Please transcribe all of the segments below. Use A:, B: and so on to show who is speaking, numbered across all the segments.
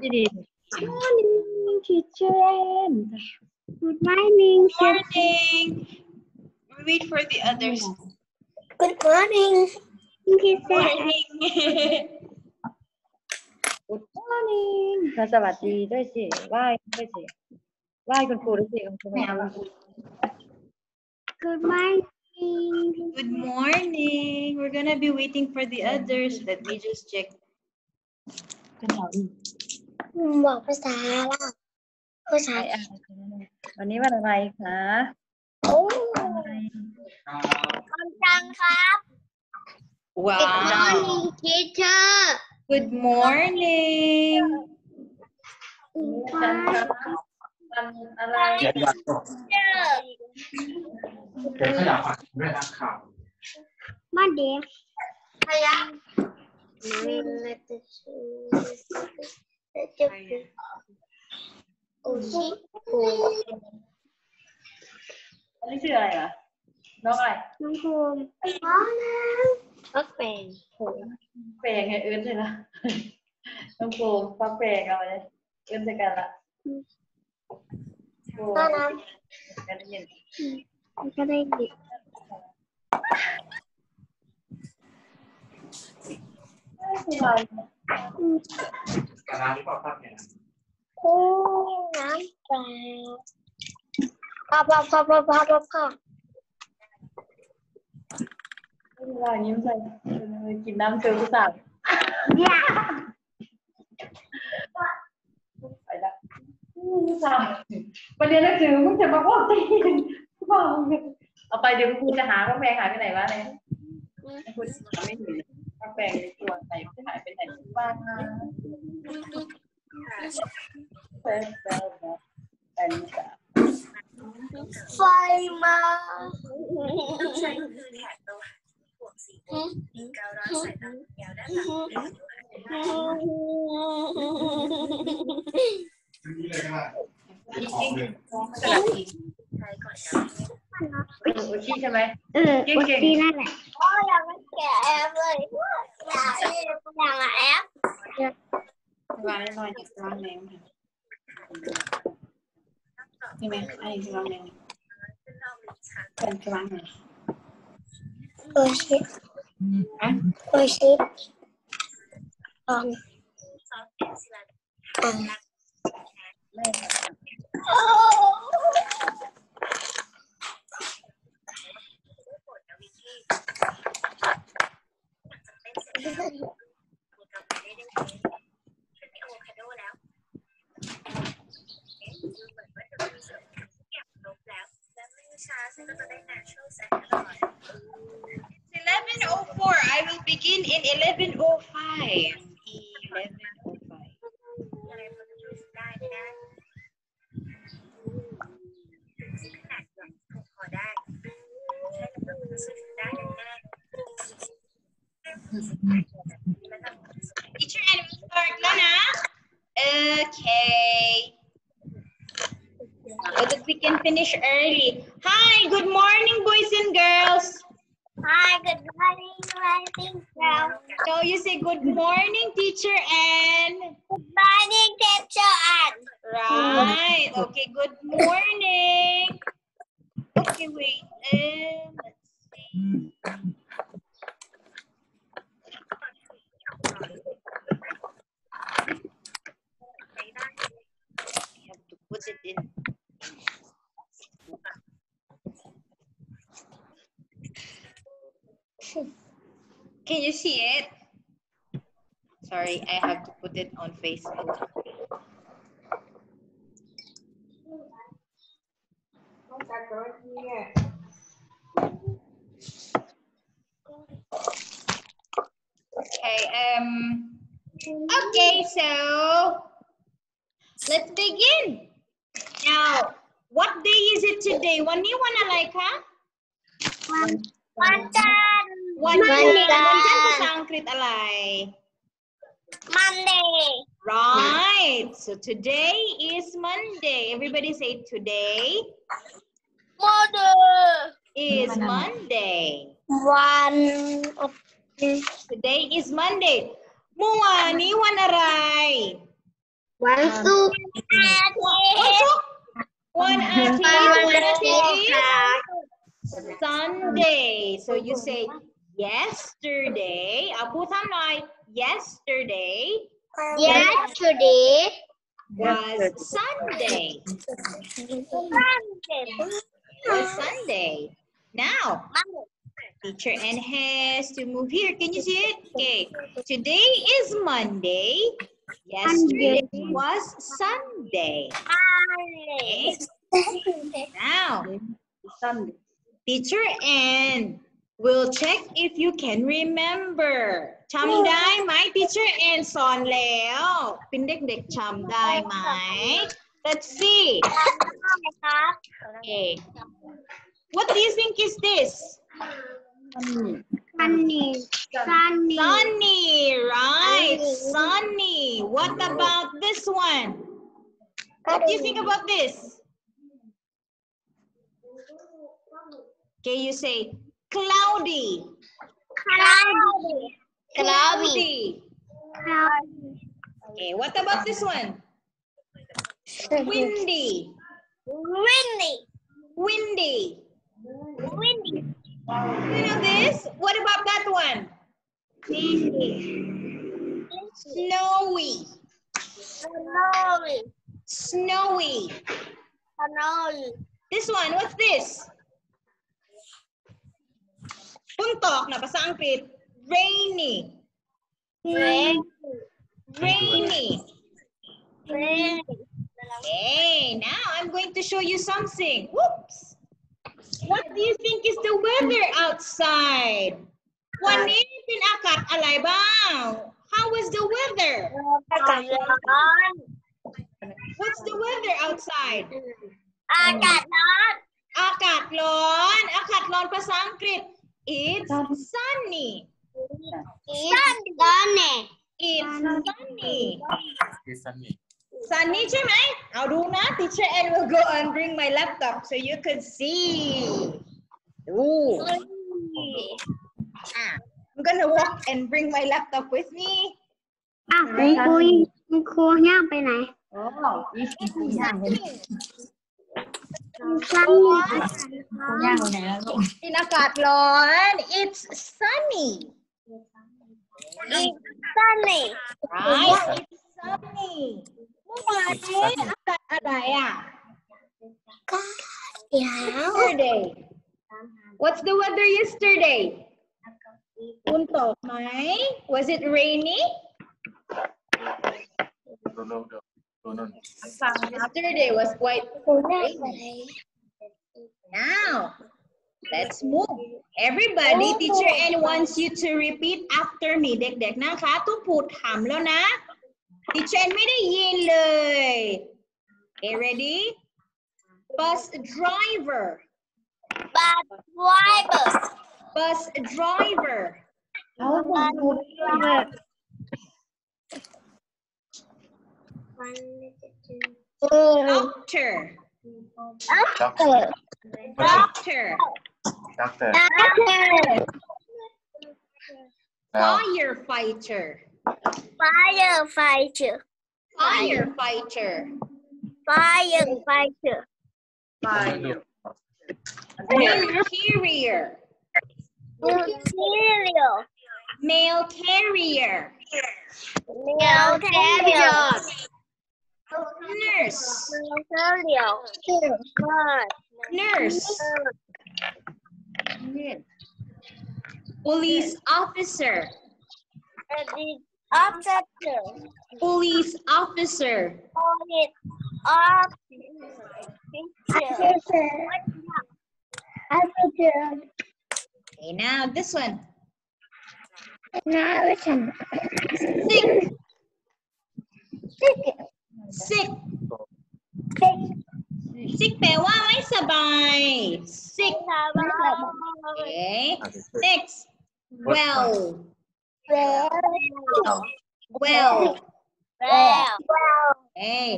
A: พูดดี
B: Morning, teacher. Good morning, teacher.
C: Morning. We wait for the others.
B: Good morning, teacher.
C: Morning.
A: ๆ Good morning ค่ะสวัสดีด้วยสิไหว้ด้วยสิไหว้คุณครูด้วยสิคุณครูไม่เอา
B: Good morning.
C: Good morning. We're gonna be waiting for the others. Let me just check.
A: ขึ้นแถวอีก
B: บอกภาษาลาวภาษา
A: ไม่เอาวันนี้วันอะไรคะ
B: โอ้วันจันทร์ครับ Good
C: Wow.
B: morning, teacher.
C: Good morning.
A: วันจันทร์ครับวันอะไร
D: เขียนอยากจบ
B: teacher.
D: เขียนขยับอะด้วยนักข่าว
B: มาเด็กพยัญ อัน
A: นี้ชื่ออะไรอะน้องอะไร
B: น้องภูมิน้องน้ำฟักแปงผม
A: แปงไงเอิร์ธเลยนะน้องภูมิฟักแปงเอาไปเอิร์ธจะกันละน้อ
B: งน้ำ
A: ก็ได้ยิน
B: ก็ได้ยิน
A: ไม่เป็นไร
D: กระดานที่พ่อพับเนี่ย
B: คู่น้ำปลาพ่อพ่อพ่อพ่อพ่อพ่อ
A: ไม่เป็นไรยิ้มใส่กินน้ำเจอผู้สาว
B: อย่า
A: ไปละสาวไปเรียนหนังสือมึงจะมาว่าตีนบ้าเอาไปเดี๋ยวคุณจะหาว่าแปลงหายไปไหนวะเนี่ยคุณไม่เห็น ว่าแปลงในตัวไหนที่หายไปไหนบ้างนะแปลงแปลงแปลงจ้ะ
B: ไฟมา
E: ใช้คือแถบโลหะบวกสีม่วงมีกาวร้อนใส่ตามยาวด้านหลังเป็น ขอ
D: งหนึ่งสลับอีก
E: ใช้ก่อนนะ
A: อุชิใช่ไหม
B: เอออุชินั่นแหลโอ้ยมันแก่แอปเลยอยากอยากแอป
C: วางลอยจากวางแรงค่ะนี่ไหมอั
E: นนี้
C: จะวางแรง
A: เป็
E: นจะวางไหนโอชิอะโอชิออมออม
B: Oh.
C: Right. Okay, good morning. Okay, wait. Um, let's see. Put it in. Can you see it? Sorry, I have to put it on Facebook. Right. So today is Monday. Everybody say today
B: Monday.
C: is Monday.
B: วันอาทิตย์
C: Today is Monday เมื่อวานนี้วันอะไร
B: วันศุกร์อาทิ
C: วัน
B: ตย์
C: ศุกร์วันอาทิตย์
B: วัน
C: วันอา
B: อาทิ
C: ทิต
B: ตย์
C: ย์
B: ค่ะ
C: Sunday so you say yesterday เอาพูดทำหน่อย yesterday
B: yesterday
C: was Sunday. Sunday. was Sunday. Now teacher Ann has to move here. Can you see it? Okay. Today is Monday. Yesterday was Sunday. Okay. Now
A: Sunday.
C: Teacher Ann will check if you can remember จำได้ไหม teacher Ann สอนแล้ว เป็นเด็กๆจำได้ไหม let's see. Okay. What do you think is this?
B: Sunny. Sunny.
C: Sunny right. Sunny. What about this one? What do you think about this? Okay you say cloudy.
B: Cloudy cloudy
C: Okay, what about this one? Windy.
B: windy
C: Windy.
B: windy
C: You know this? What about that one? Snowy.
B: snowy
C: Snowy.
B: snowy
C: This one, what's this? Puntok na pa sa Angkrit. Rainy.
B: rain
C: Rainy.
B: rain
C: Okay, now I'm going to show you something. Whoops. What do you think is the weather outside?วันนี้เป็นอากาศอะไรบ้าง How is the weather?
B: อากาศร้อน
C: What's the weather outside?
B: อากาศร้อน
C: อากาศร้อน อากาศร้อนภาษาอังกฤษ It's sunny. It's sunny.
D: It's
C: sunny. It's sunny. Sunny છે મેં Aruna teacher Ann will go and bring my laptop so you could see. Ooh. Ah, I'm gonna walk and bring my laptop with me.
B: Ah, right, going to cool now, Oh, it's sunny. It's คุณครูย่างไปไหน
A: โอ้ยคุณย่างไปไห
B: น
A: ย่างไปไหนแล้วลูก
C: อากาศร้อน it's sunny
B: it's sunny.
C: Right. It's sunny. Yesterday. What's the weather yesterday? Punto. Was it rainy? Yesterday was quite rainy. Now, Let's move. Everybody, teacher Ann wants you to repeat after me เด็กๆนะคะทุกพูดถามแล้วนะ teacher Ann ไม่ได้ยินเลย Okay, ready? Bus driver.
B: Bus driver.
C: Bus driver. Doctor.
B: Doctor.
C: Doctor.
B: Doctor.
D: Doctor.
C: Firefighter.
B: Firefighter.
C: Firefighter.
B: Firefighter.
A: Fire. Mail
C: carrier.
B: Mail carrier.
C: Mail carrier.
B: Mail carrier.
C: Nurse. Nurse. Police officer.
B: officer
C: Police officer.
B: police officer officer
C: Okay, now this one.
B: now listen
C: Sick. Sick. Sick sick แปลว่าไม่สบาย sick okay. next well. well. Well. Well. Okay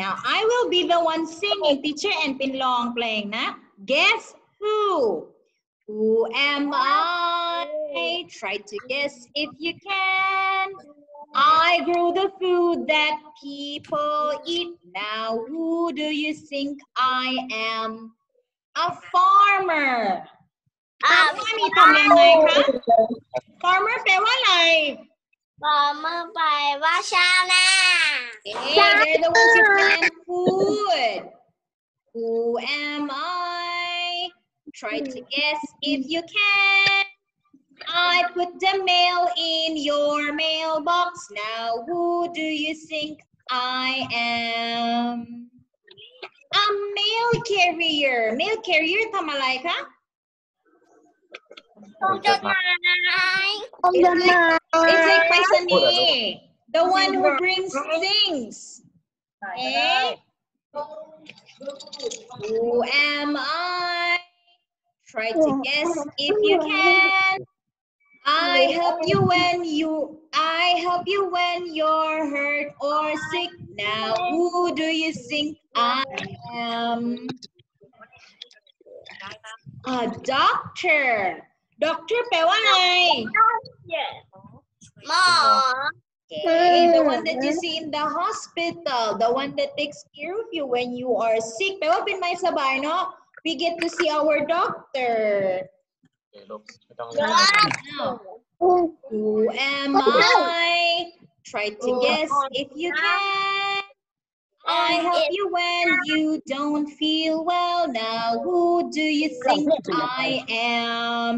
C: now I will be the one singing teacher Ann เป็นลองเพลงนะ guess who? Who am I? Try to guess if you can. I grow the food that people eat. Now, who do you think I am? A farmer.
B: อ่า
C: แปลว่านี่ทำยังไงคะ farmer แปลว่าอะไร
B: บอกมือไปว่าชาวนา
C: Hey, they're the ones who plant food. Who am I? Try to guess if you can. I put the mail in your mailbox. Now who do you think I am? A mail carrier. Mail carrier,
B: tama?
C: It's like, it's like paisani. Eh. The one who brings things.
A: Eh?
C: Who am I? Try to guess if you can. I help you when you I help you when you're hurt or sick. Now who do you think I am? A doctor. Doctor แปลว่าอะไร
B: หมอ
C: Okay, the one that you see in the hospital, the one that takes care of you when you are sick. แปลว่าเป็นไม่สบายเนาะ We get to see our doctor.
D: เดี๋ยวลูกไม่ต้องเล่น
C: Now, who am I? Try to guess if you can. I help you when you don't feel well. Now, who do you think I am?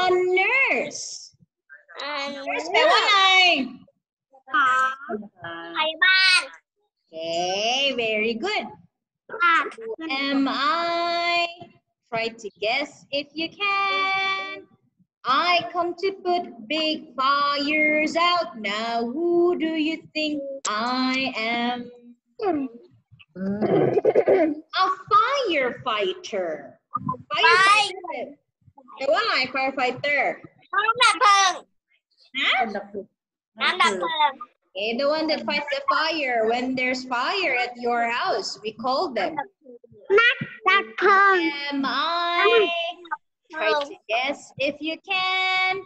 C: A nurse.
B: อ่า
C: Nurse แปลว่าอะไร
B: ไทยบ้าน
C: Okay, very good.
B: อ่า
C: Am I? Try to guess if you can. I come to put big fires out. Now who do you think I am? a firefighter. Firefighter. Why firefighter? Huh? Okay, the one that fights the fire when there's fire at your house. We call them
B: math.com.
C: Am I? Try to guess if you can.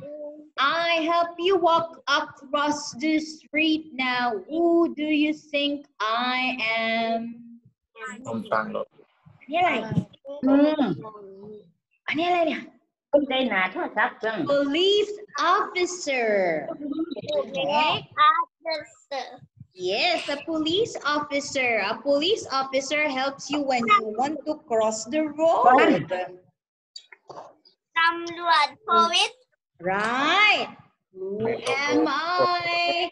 C: I help you walk across the street now. Who do you think I am?
A: Tom Sandler. Anilay. Anilay niya.
C: Police officer. Okay.
B: Officer.
C: Yes, a police officer. A police officer helps you when you want to cross the road.
B: Tamluan.
C: Right. Who am I?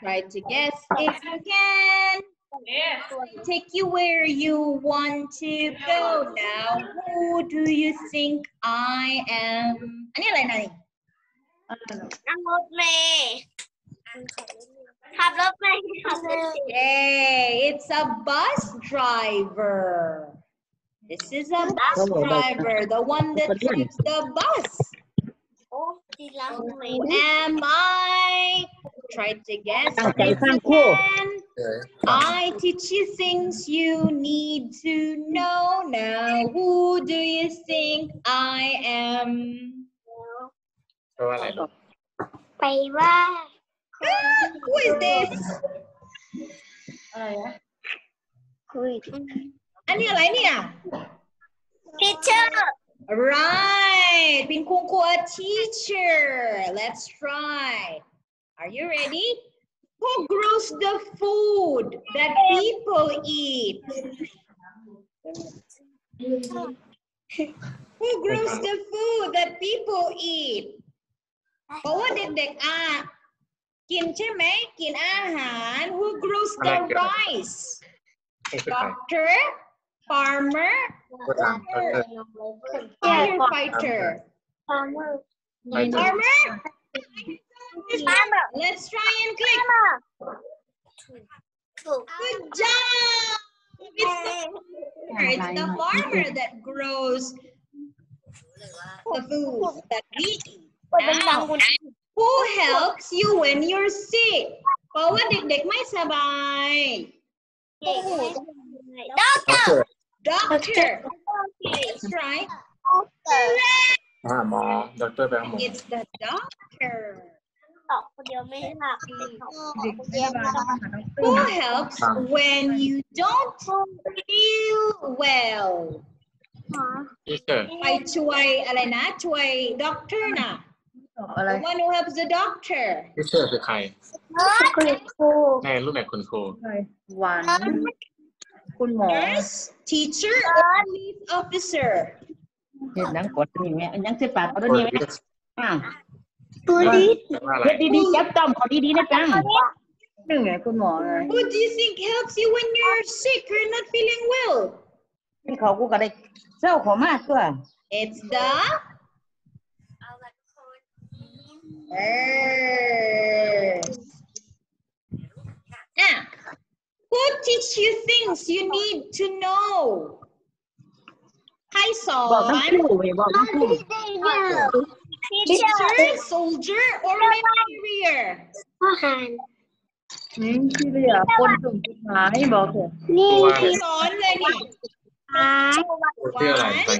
C: Try to guess if you can. Yes. Take you where you want to go now. Who do you think I am? Ano yun, ano yun? me. นะนี่
B: นั่งรถเมย์ขับรถเมย์ขับรถเมย์
C: Yay, it's a bus driver. This is a bus driver, the one that drives the bus.
B: โอ้ดีแล้วเม
C: Who
B: ย์
C: am I? Try to guess
A: ตั้งใจ
C: if
A: ฟัง
C: you
A: ครู
C: can.
D: เอ้ย
C: I teach you things you need to know now. Who do you think I am?
D: แปลว่าอะไรลูก
B: ไปว่า
C: Ah, who is this?
A: อะไรนะ
B: คุย
C: อันนี้อะไรเนี่ย
B: ทีเชอร์
C: Right, เป็นคุณครู a teacher. Let's try. Are you ready? Who grows the food that people eat? Who grows the food that people eat? เพราะว่าเด็กๆอ่ะ กินใช่ไหม กินอาหาร Who grows the rice?
D: นี่คือใคร
C: Doctor, farmer,
D: พูดตามเขาเถอะ
C: firefighter.
B: ฟาร์เมอร์
D: ไม่ถูก
C: Farmer? Let's try and click.
B: ถูก
C: Good job. It's the, it's the farmer that grows the food that we eat.
B: เปิดเป็นดัง
C: Now,
B: คุณ
C: who helps you when you're sick? เพราะว่าเด็กๆไม่สบาย
B: เก่งด็อกเตอร์
D: Doctor
C: Doctor. That's right.
B: ด็อกเตอร์
D: หาหมอด็อกเตอร์ไปหาหมอ
C: It's the doctor.
B: ตอบคนเดียวไม่หลับเลยตอบ
A: เด็ก
B: คน
A: ไม่
B: เดียว
A: มา
B: ตอบ
A: หาน้องตื้
C: Who
A: น
C: helps when you don't feel well?
D: ทีเชอร์
C: ไปช่วยอะไรนะช่วย doctor นะ
A: ตอบ อะไร
C: The one who helps the doctor.
D: ทีเชอร์คือใคร
B: คุณครู
D: ในรูปแบบคุณครู
A: ใครหวานคุณหมอ
C: Nurse, teacher, or police officer.
F: เฮ็ดหนังกดนี่แม่อันยังสิปากเอาตัวนี้แม่อ้าว
B: ปูลิส
D: แปลว่าอะไร
F: เฮ็ดดีๆจับต้อมเขาดีๆนะจัง
A: หนึ่งไงคุณหมอไง
C: Who do you think helps you when you're sick or not feeling well?
F: เป็นเขากูก็ได้เจ้าเขอมาตัว
C: It's the nurse. Now, who teach you things you need to know? ใครสอ
F: บอกทั้ง
C: น
F: คู่เว้ยบอกทั้งคู่
C: teacher, soldier, or carrier?
B: ทหาร
A: นี่ที่เรียกคนส่งจดหมายบอกเถอะ
B: นี่
C: ใครสอนเลยนี่
B: ค่ะ
D: ชื่ออะไรไป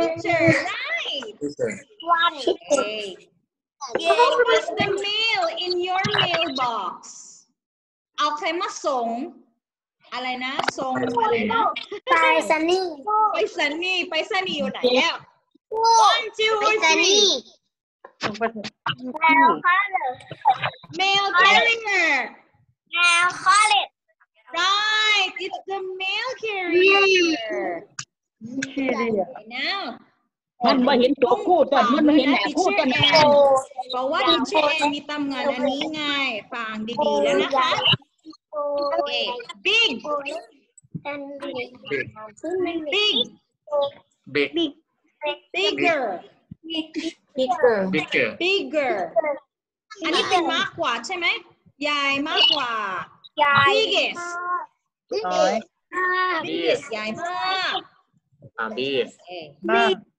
C: teacher, right?
D: ทีเชอร์
B: วัน
C: Okay. What was the mail in your mailbox? เอาใครมาส่ง อะไรนะ ส่งอะไรนะ
B: ไปซันนี่
C: ไปสันนี่ไปสันนี่อยู่ไหนแล้ว one two
B: ไป
C: or
B: ซันนี่
C: three
A: ส่งไปเถอะ
B: แล้วค่ะเลย
C: mail carrier
B: แล้วค่ะเลย
C: right it's the mail carrier
A: ที่เรียก
C: right now
F: มันบ่เห็นตัวคู่ตัวมันบ่เห็นหน้าคู่ตัวนั้น
C: เพราะว่าดิเชนมีตำงานอันนี้ไงฟังดีๆแล้วนะคะ
B: โอ้
C: โอเค big
B: ซันนี่
C: big
D: บิ๊ก
C: bigger
B: บิ๊กเกอร์
D: บิ๊กเกอร์
C: bigger อันนี้เป็นมากกว่าใช่ไหมใหญ่มากกว่า
B: ใหญ่
C: biggest
A: น้อย
C: biggest ใหญ่มาก
D: อ่าบี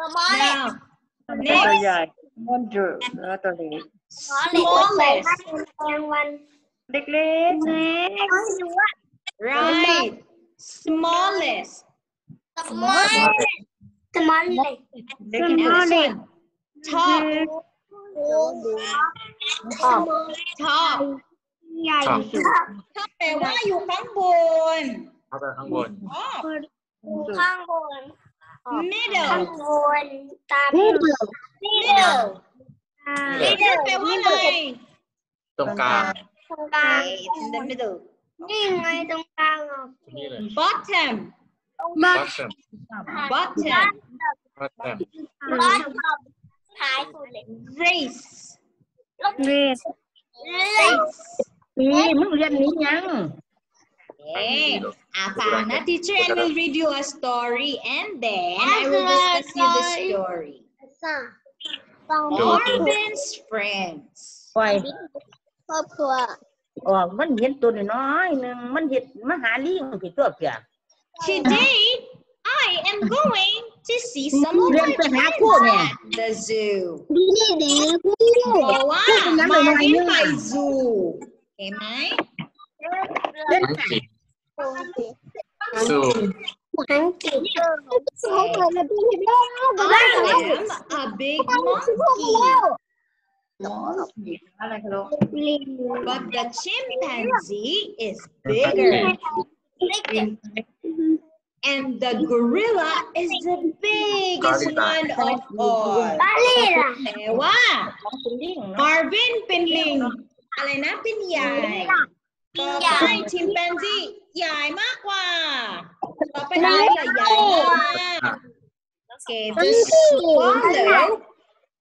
B: ต่อไป
C: Now,
A: ตัวใหญ่มอนจูแล้วตัวเล็ก
C: ขอเหล็กไว้ใส่บ้าน
B: แมลงวัน
A: เล็ก
B: Next, ไม่รู้ว่า
C: right, smallest,
B: สมอลสมอลเลย
A: ๆเล็ก
C: ที่สุด top,
B: โอ้โห
C: top, top,
B: ใหญ่ครับ สุด
C: top แปลว่าอยู่ข้างบน
D: เข้าไปข้างบน
C: top
B: ข้างบน ข้างบนตาม middle
C: middle middle แปลว่าอะไร
D: ตรงกลาง
B: ตรงกลาง
C: Okay, it's in the middle
B: นี่ไงตรงกลางอะ
D: นี่เลย
C: bottom
B: บัต
D: bottom
C: bottom
D: bottom
B: บัตท้ายสุดเลย
C: race
B: เล็ก
C: race
F: นี่มึงเรียนนี้ยัง Ah,
C: okay. Afana, teacher, And will read you a story and then I will discuss you the story. Corbin's friends.
F: Why? Oh, mình hiện tôi để nói, mình hiện mà hà liên thì tôi kìa.
C: Today, I am going to see some of my friends at the zoo. Go out, by zoo.
B: Okay, Mike? Thank you. So. Monkey.
C: I am a big monkey. But the chimpanzee is bigger. And the gorilla is the biggest one of all. Marvin, pinling. Alena na. ง อะไรนะเป็นใหญ่ต่อไปชิมแปนซีใหญ่มากกว่า ต่อไปอะไรล่ะใหญ่มาก Okay, the swallow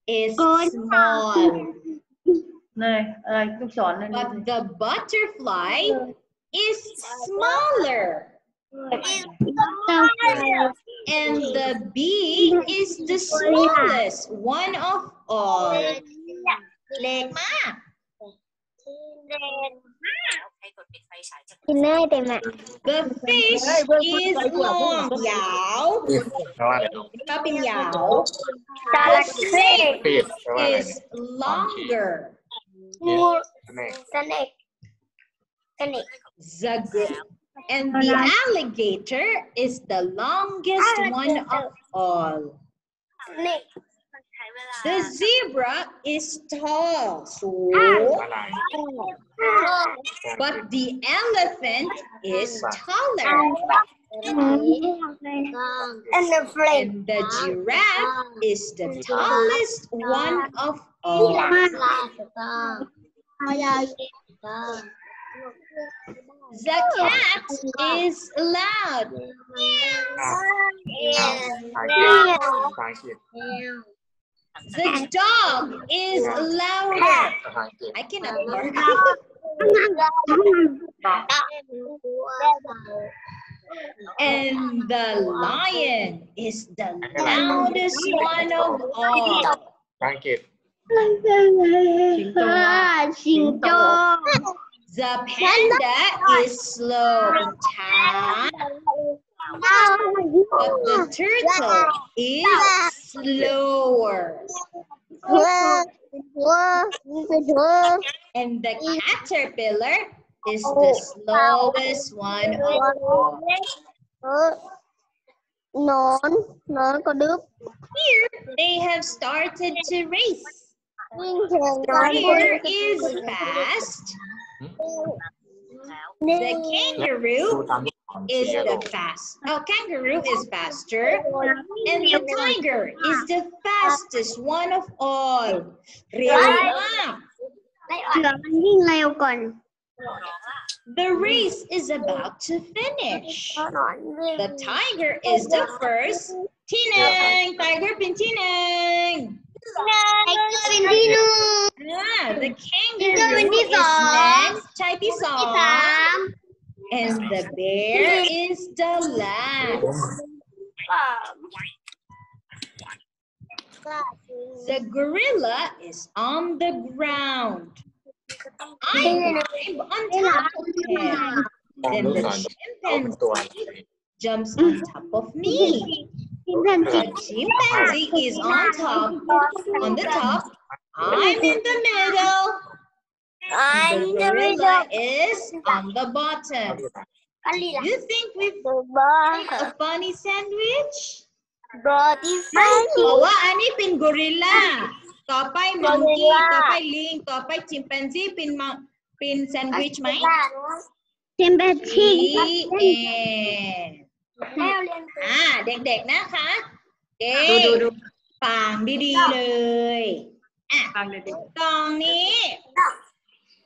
C: is small,
A: เนยอะไรลูกศรนั่น
C: but the butterfly is smaller. And the bee is the smallest one of all. เล็กมาก
E: ให้
C: the fish is long
D: yao. Copy yao. The fish
C: is longer.
B: Snake.
C: Snake. Snake. And the alligator is the longest one of all.
E: Snake.
C: The zebra is tall, so. But the elephant is taller. And the giraffe is the tallest one of all. The cat is loud. The dog is louder. I cannot work. and the lion is the loudest one of all.
B: Thank you.
C: The panda is slow. But the turtle is slower. And the caterpillar is the slowest one of all. Here, they have started to race. Here is fast. The kangaroo is the fast. No, kangaroo is faster, and the tiger is the fastest one of all.
B: Really?
C: The race is about to finish. The tiger is the first. Tinang! Tiger
B: pintinang! Tiger
C: Ah, the kangaroo is next.
B: Chai Typisong
C: and the bear is the last. The gorilla is on the ground. I climb on top of him. Then the chimpanzee jumps on top of me. The chimpanzee is on top. On the top, I'm in the middle.
B: ไอ้
C: The
B: นี่จะไม่จ
C: gorilla
B: บ
C: is on the
D: เอา
C: bottom.
D: ดูตาม
B: กันลีล่ะ
C: You think we've
B: ตัวบ้า
C: made a funny sandwich?
B: บอดี้ไฟ
C: บอกว่าอันนี้เป็นกอริลลาต่อไปมังกี้
B: Gorilla
C: ต่อไปลิงต่อไปชิมแปนซีเป็นมังเป็นแซนด์วิชไหม
B: ชิมเป็นชิง
C: อีเอ
B: แล้วเรียน
C: อ่าเด็กๆนะคะเด็
A: ดูดู
C: ก
A: ดู
C: ฟังดีๆเลย
A: ฟังเลยดิ
C: กล่องนี้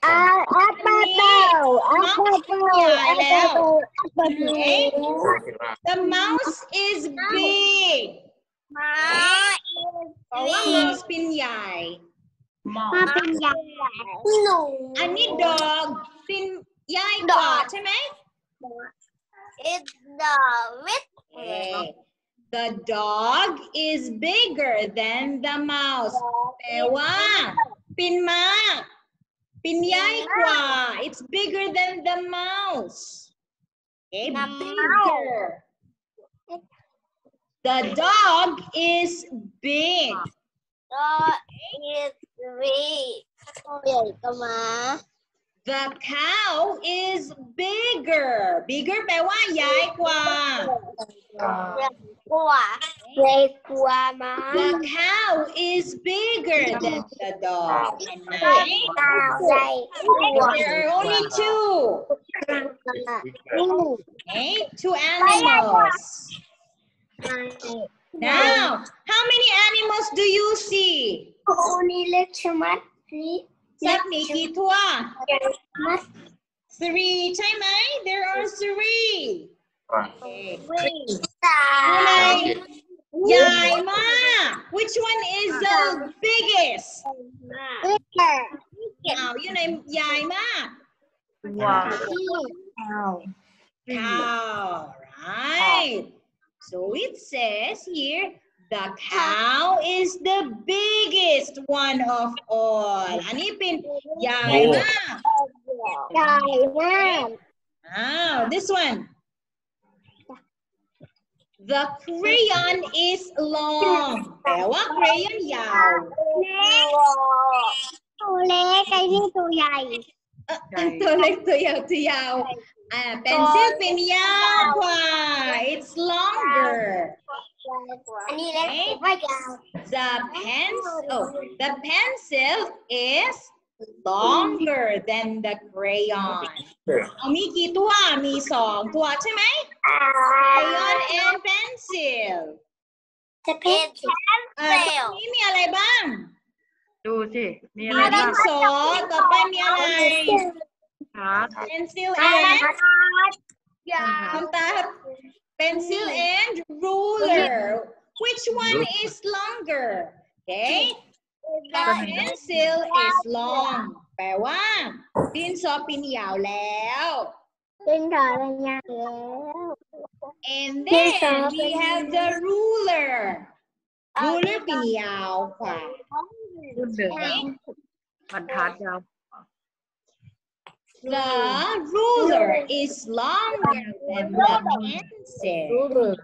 B: อาอัปเปิลอัปเปิลอัปเปิลอัปเปิล
D: ภาษาอังกฤษว่า
C: The mouse is big
B: มา
C: เพราะว่า mouse เป็นใหญ่
A: หมอ
B: มาเป็นยาหนู
C: อันนี้ dog เป็นใหญ่กว่าใช่ไหม
B: It's the with
C: Okay. The dog is bigger than the mouse. แปลว่าปินมาปินใหญ่ก Pinyayqua. It's bigger than the mouse. Okay,
B: the
C: bigger. The dog is big.
B: Dog is. Big, oh,
C: The cow is bigger. Bigger แปลว่าใหญ่กว่า
B: กว่าใหญ่กว่าหมา
C: The cow is bigger than the dog. เห็นไหม
B: ใหญ่กว่า
C: There are only two.
B: ลูก
C: Okay, two animals. Now, how many animals do you see?
B: โอ้นี่ Technique.
C: Three. Time There are three. Okay. Three. Okay. Which one is the biggest? Bigger. You
A: name Yaima. Wow.
B: Cow.
C: Cow. Right. So it says here, the cow is the biggest one of all.
B: Anipin, Yaima. Oh. Yaima.
C: Ah, this one. The crayon is long. What crayon uh, yaw? Tule, kasi tuyay. Tule, tuyaw, tuyaw. Ah, pencil, pinyaw. It's longer.
B: อันนี้เล็กว่ายาว
C: the pencil oh, the pencil is longer than the crayon เอามีกี่ตัว มีสองตัวใช่ไหม crayon and pencil
B: จะเป็น
C: เอ่อตรงนี้มีอะไรบ้าง
A: ดูสิ มี
C: มี
A: อะไร
C: ดิ
A: บ้าง
C: นสอ ต่อไปมีอะไร
A: ครับ
C: pencil
B: แอน
C: and
B: ยา
C: คำตา pencil and ruler which one is longer okay the pencil is long แปลว่า ดินสอเป็นยาวแล้ว
B: เป็นดอกเป็นยาวแล้ว
C: and
B: ดินสอ
C: then
B: เป็
C: we
B: น
C: have the ruler ruler เป็นยาวกว่า
A: รุ่นเดิมบรรทัดยาว
C: the ruler is longer than the pencil.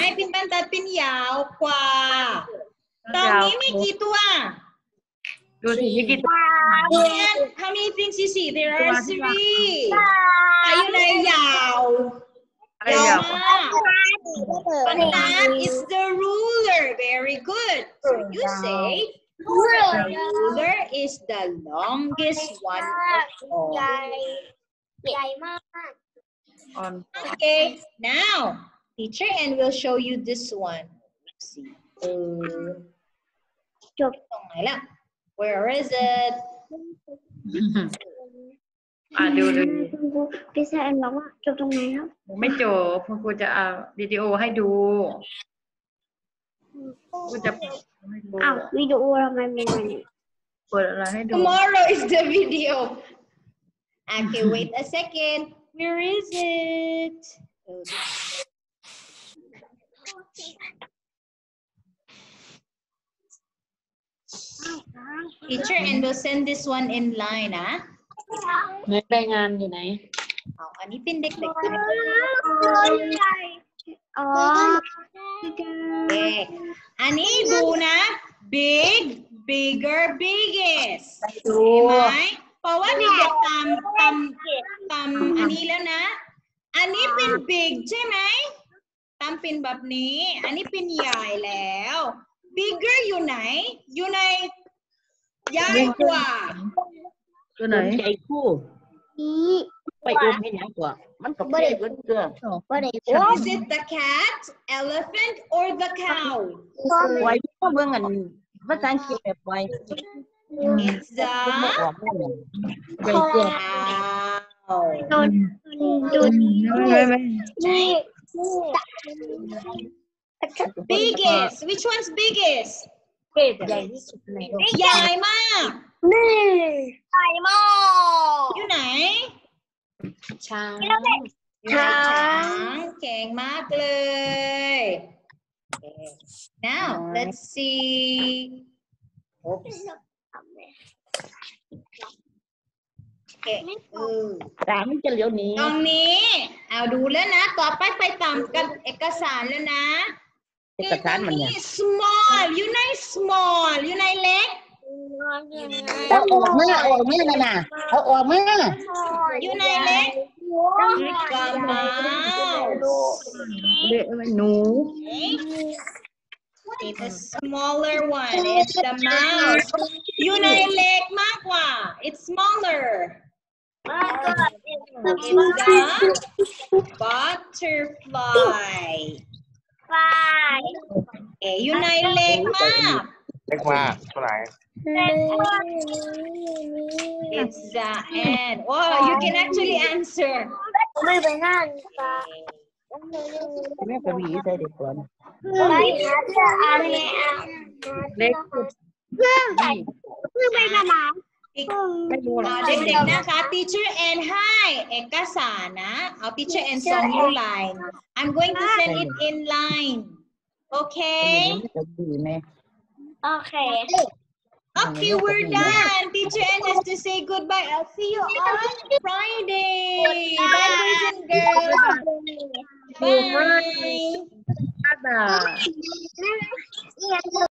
A: Ay,
C: pinbantad how many things you see? There are three. Ayun is the ruler. Very good. So you say, Really? The ruler is the longest one of all. Okay, now, teacher, Ann we'll show you this one. See. Uh, where is it?
B: À, จะ
A: อ้าว
B: วิดีโอทำไมเป็นแบบนี้
A: เปิดอะไรให้ดู
C: Tomorrow is the video. Okay wait a second. Where is it? Teacher Ann we'll send this one in line ah.
F: นะรายงานอยู่ไหน
C: เอาอันนี้เป็นเด็กๆ
B: อ๋อ
C: โอเคอันนี้ดูนะ big bigger biggest
F: ดู
C: เห็นไหมเพราะว่าเด็กๆตามตามตามอันนี้แล้วนะ อันนี้เป็น big ใช่ไหมตามเป็นแบบนี้ อันนี้เป็นใหญ่แล้ว bigger อยู่ไหน อยู่ในใหญ่กว่า
A: ตัวไหน
F: ใจคู่
B: นี่
F: ไปอุ้มให้หยังกว่า มันก็เพื่อนเพื่อนเพื่อน
B: ว่าไหน
C: is it the cat elephant or the cow
F: ไว้พ่อเบิ่งอันภาษาอังกฤษแบบไว้
C: it's the
F: บ่ออกแม่นใจแจ้
C: cow
B: โดนโดน
A: ไม่ไม่
B: นี่
C: biggest which one's biggest
F: เป็ดใหญ่ที่สุดในโลก
C: ใหญ่มาก
B: นี่ใหญ่มาก
C: อยู่ไหน
F: ช้าง
C: อยู่ในช้างเก่งมากเลย Okay. now let's see Oops. Okay. อือ
F: ตามมันจะเลี้ยวหนี้
C: ตรงนี้ เอาดูแล้วนะ ต่อไปไปตามกันเอกสารแล้วนะ
F: เอกสารมันเนี่ย
C: small อยู่ใน small อยู่ในเล็ก
F: เอาออกมาเอาออกมาน่ะนะเอาออกมา
C: อยู่ในเล็กก็เมาส์
A: เละหนู
C: Okay. The smaller one is the mouse. อยู่ในเล็กมากกว่า it's smaller. It's the butterfly.
B: ไฟ
C: Okay. อยู่ในเล็กมาก
D: เล็กมากเท่าไหร่
C: It's the end. Oh, you can actually answer.
B: May banana.
F: May kami isa di ko. May hata ane Next. คือ
B: ใบ
A: ละ
B: มา
F: อีก
C: เด็กๆนะคะ teacher and hi เอกสารนะเอา teacher and สอง new line I'm going to send it in line okay
B: okay
C: Okay, we're done. Teacher Ann has to say goodbye. I'll see you on Friday. Bye, boys and girls. Bye.
F: Bye.